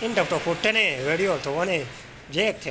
インダクトを取ってね、ウェリオとはね、ジェイク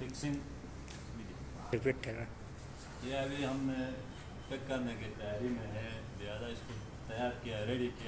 فکسنگ ہے یہ ابھی ہم نے پیک کرنے کی تیاری میں ہے لہٰذا اس کو تیار کیا ریڈی کیا